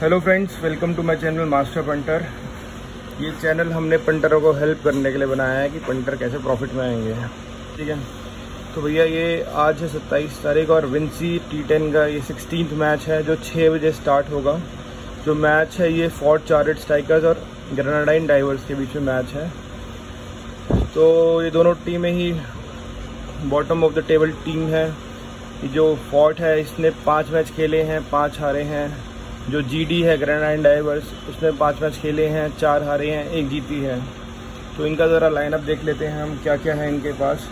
Hello friends welcome to my channel master punter ये channel हमने पंटरों को हेल्प करने के लिए बनाया है कि पंटर कैसे प्रॉफिट में आएँगे। ठीक है? तो भैया ये आज है सत्ताईस तारीख और विंसी टी टेन का ये सिक्सटीन मैच है, जो छः बजे स्टार्ट होगा। जो मैच है ये फोर्ट चार्टेड स्ट्राइकर्स और ग्रेनाडाइन डाइवर्स के बीच में मैच है। तो ये दोनों टीमें ही bottom of the table team है। जो फोर्ट है, इसने पाँच मैच खेले हैं, पाँच हारे हैं। जो जीडी है ग्रैंड डाइवर्स उसने पाँच मैच खेले हैं, चार हारे हैं, एक जीती है। तो इनका ज़रा लाइनअप देख लेते हैं हम क्या क्या है इनके पास।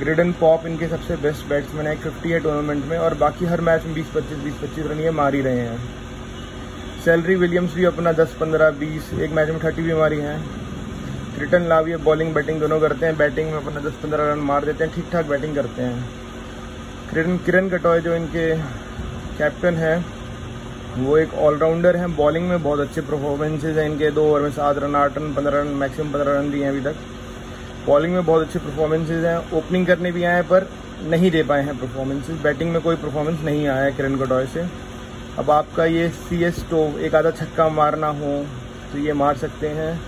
ग्रेडन पॉप इनके सबसे बेस्ट बैट्समैन है फिफ्टी है टूर्नामेंट में और बाकी हर मैच में बीस पच्चीस बीस पच्चीस रन ये मार ही रहे हैं। सैलरी विलियम्स भी अपना दस, पंद्रह, बीस, एक मैच में थर्टी भी मारी हैं। रिटर्न लाविए बॉलिंग बैटिंग दोनों करते हैं बैटिंग में अपना दस, पंद्रह रन मार देते हैं ठीक ठाक बैटिंग करते हैं। किरण किरण जो इनके कैप्टन है वो एक ऑलराउंडर हैं। बॉलिंग में बहुत अच्छे परफॉर्मेंसेज हैं इनके। दो ओवर में सात रन, आठ रन, पंद्रह रन मैक्सिमम पंद्रह रन दिए हैं अभी तक। बॉलिंग में बहुत अच्छे परफॉर्मेंसेज हैं। ओपनिंग करने भी आए हैं, पर नहीं दे पाए हैं परफॉर्मेंसेज बैटिंग में कोई परफॉर्मेंस नहीं आया है किरण कटॉय से। अब आपका ये सी एस स्टोव एक आधा छक्का मारना हो तो ये मार सकते हैं।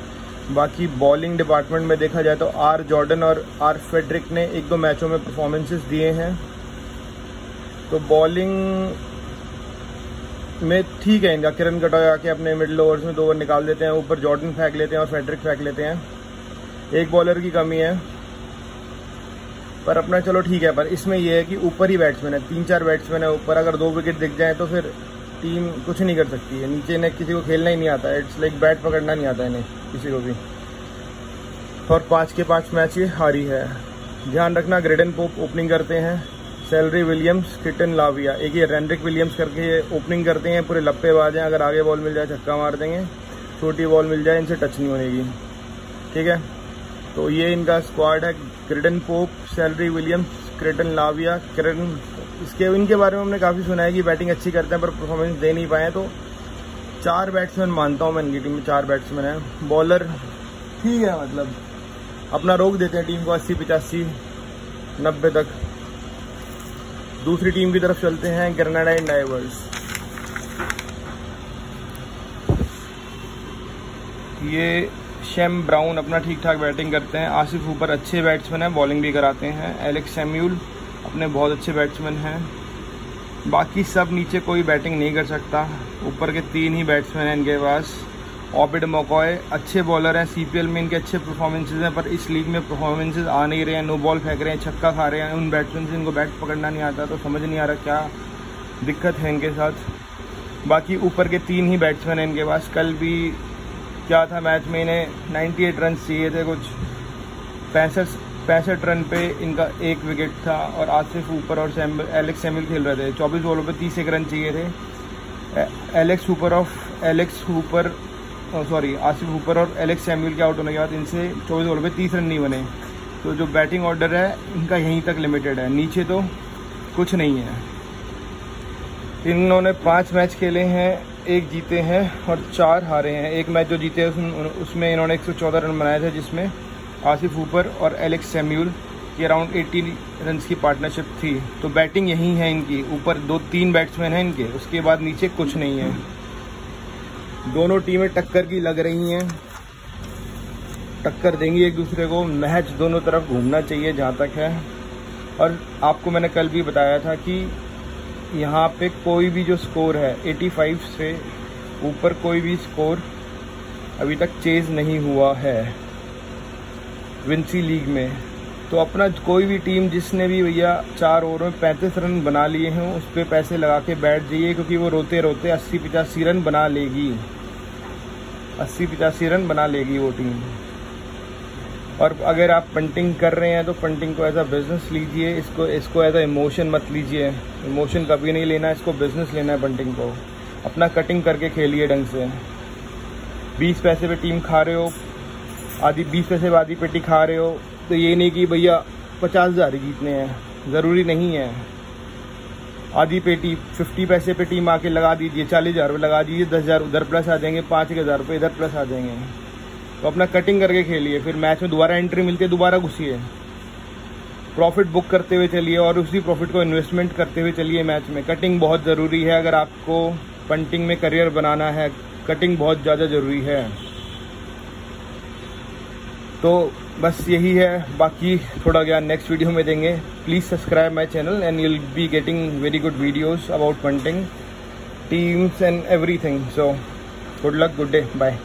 बाकी बॉलिंग डिपार्टमेंट में देखा जाए तो आर जॉर्डन और आर फेडरिक ने एक दो मैचों में परफॉर्मेंसेस दिए हैं। तो बॉलिंग में ठीक है इनका, किरण कटॉय आके अपने मिडिल ओवर्स में दो ओवर निकाल देते हैं, ऊपर जॉर्डन फेंक लेते हैं और फेडरिक फेंक लेते हैं। एक बॉलर की कमी है, पर अपना चलो ठीक है, पर इसमें यह है कि ऊपर ही बैट्समैन है तीन चार बैट्समैन है ऊपर, अगर दो विकेट दिख जाए तो फिर टीम कुछ नहीं कर सकती है। नीचे इन्हें किसी को खेलना ही नहीं आता इट्स लाइक बैट पकड़ना नहीं आता इन्हें, किसी को भी। और पाँच के पाँच मैच ये हारी है। ध्यान रखना ग्रेडन पोप ओपनिंग करते हैं। Sealroy Williams, Kirton Lavia. एक ये रेंड्रिक विलियम्स करके ये ओपनिंग करते हैं, पूरे लप्पे बाज हैं, अगर आगे बॉल मिल जाए, छक्का मार देंगे, छोटी बॉल मिल जाए, इनसे टच नहीं होने की। ठीक है? तो ये इनका स्क्वाड है, क्रिडन Pope, Sealroy Williams Kirton Lavia किरण इसके, इनके बारे में हमने काफ़ी सुना है कि बैटिंग अच्छी करते हैं, पर परफॉर्मेंस दे नहीं पाए तो चार बैट्समैन मानता हूँ मैं इनकी टीम में, चार बैट्समैन है। बॉलर ठीक है मतलब अपना रोक देते हैं टीम को अस्सी, पचासी, नब्बे तक। दूसरी टीम की तरफ़ चलते हैं ग्रेनाडाइन डाइवर्स ये शेम ब्राउन अपना ठीक ठाक बैटिंग करते हैं। आसिफ ऊपर अच्छे बैट्समैन हैं, बॉलिंग भी कराते हैं। एलेक्स सैम्यूल अपने बहुत अच्छे बैट्समैन हैं। बाकी सब नीचे कोई बैटिंग नहीं कर सकता। ऊपर के तीन ही बैट्समैन हैं इनके पास। ऑबिड मोकॉय अच्छे बॉलर हैं सीपीएल में इनके अच्छे परफॉर्मेंसेज हैं, पर इस लीग में परफॉर्मेंसेज आ नहीं रहे हैं नो बॉल फेंक रहे हैं, छक्का खा रहे हैं, उन बैट्समैन से इनको बैट पकड़ना नहीं आता तो समझ नहीं आ रहा क्या दिक्कत है इनके साथ। बाकी ऊपर के तीन ही बैट्समैन हैं इनके पास, कल भी क्या था मैच में, इन्हें 98 रन चाहिए थे कुछ। पैंसठ पैंसठ रन पे इनका एक विकेट था, और आसिफ ऊपर और सैम एलेक्स सैमिल खेल रहे थे। 24 बॉलों पे 30 एक रन चाहिए थे। Alex Hooper of Alex Hooper sorry Asif Hooper और एलेक्स सैम्यूल के आउट होने के बाद इनसे चौबीस ओवर पे तीस रन नहीं बने। तो जो बैटिंग ऑर्डर है, इनका यहीं तक लिमिटेड है। नीचे तो कुछ नहीं है। इन्होंने पाँच मैच खेले हैं, एक जीते हैं और चार हारे हैं। एक मैच जो जीते हैं उसमें इन्होंने 114 रन बनाए थे, जिसमें आसिफ ऊपर और एलेक्स सैम्यूल की अराउंड 80 रन की पार्टनरशिप थी। तो बैटिंग यही है इनकी। ऊपर दो, तीन बैट्समैन हैं इनके। उसके बाद नीचे कुछ नहीं है। दोनों टीमें टक्कर की लग रही हैं। टक्कर देंगी एक दूसरे को। मैच दोनों तरफ़ घूमना चाहिए जहाँ तक है। और आपको मैंने कल भी बताया था कि यहाँ पे कोई भी जो स्कोर है 85 से ऊपर कोई भी स्कोर अभी तक चेज नहीं हुआ है विंसी लीग में। तो अपना कोई भी टीम जिसने भी भैया चार ओवर में पैंतीस रन बना लिए हैं, उस पर पैसे लगा के बैठ जाइए, क्योंकि वो रोते रोते अस्सी पचासी रन बना लेगी। अस्सी पचासी रन बना लेगी वो टीम और अगर आप पंटिंग कर रहे हैं तो पंटिंग को एज अ बिज़नेस लीजिए, इसको इसको एज अ इमोशन मत लीजिए। इमोशन कभी नहीं लेना, इसको बिज़नेस लेना है पंटिंग को। अपना कटिंग करके खेलिए ढंग से। बीस पैसे पे टीम खा रहे हो, आधी, बीस पैसे पे आधी पेटी खा रहे हो तो ये नहीं कि भैया पचास हज़ार जीतने हैं। ज़रूरी नहीं है। आधी पेटी फिफ्टी पैसे पे टीम आके लगा दीजिए चालीस हज़ार रुपये लगा दीजिए, दस हज़ार उधर प्लस आ जाएँगे, पाँच एक हज़ार रुपये इधर प्लस आ जाएँगे। तो अपना कटिंग करके खेलिए, फिर मैच में दोबारा एंट्री मिलती है, दोबारा घुसिए। प्रॉफिट बुक करते हुए चलिए और उसी प्रॉफिट को इन्वेस्टमेंट करते हुए चलिए मैच में। कटिंग बहुत ज़रूरी है, अगर आपको पंटिंग में करियर बनाना है कटिंग बहुत ज़्यादा ज़रूरी है। तो बस यही है, बाकी थोड़ा ज्ञान नेक्स्ट वीडियो में देंगे। Please subscribe my channel and you'll be getting very good videos about punting teams and everything so good luck good day bye